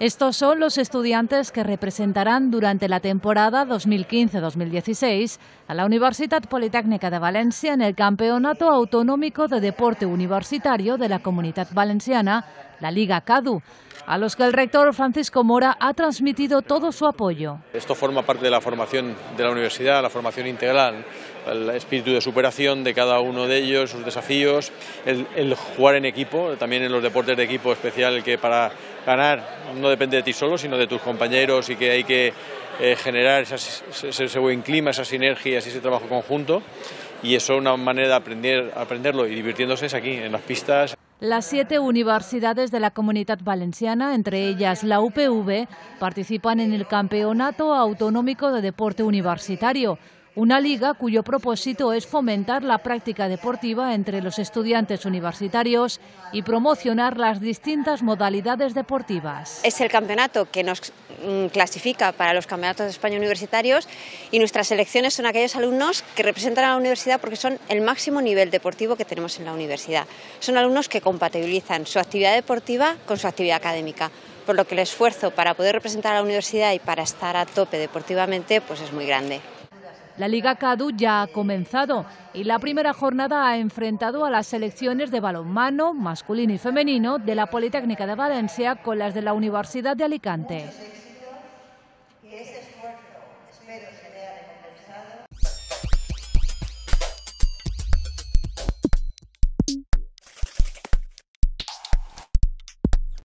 Estos son los estudiantes que representarán durante la temporada 2015-2016 a la Universidad Politécnica de Valencia en el Campeonato Autonómico de Deporte Universitario de la Comunidad Valenciana, la Liga CADU, a los que el rector Francisco Mora ha transmitido todo su apoyo. Esto forma parte de la formación de la universidad, la formación integral, el espíritu de superación de cada uno de ellos, sus desafíos, el, el jugar en equipo, también en los deportes de equipo especial que para ganar no depende de ti solo, sino de tus compañeros y que hay que eh, generar ese, buen clima, esas sinergias y ese trabajo conjunto. Y eso una manera de aprender, aprenderlo y divirtiéndose es aquí, en las pistas. Las siete universidades de la Comunidad Valenciana, entre ellas la UPV, participan en el Campeonato Autonómico de Deporte Universitario, una liga cuyo propósito es fomentar la práctica deportiva entre los estudiantes universitarios y promocionar las distintas modalidades deportivas. Es el campeonato que nos mm, clasifica para los campeonatos de España universitarios y nuestras selecciones son aquellos alumnos que representan a la universidad porque son el máximo nivel deportivo que tenemos en la universidad. Son alumnos que compatibilizan su actividad deportiva con su actividad académica por lo que el esfuerzo para poder representar a la universidad y para estar a tope deportivamente pues es muy grande. La Liga CADU ya ha comenzado y la primera jornada ha enfrentado a las selecciones de balonmano masculino y femenino de la Politécnica de Valencia con las de la Universidad de Alicante.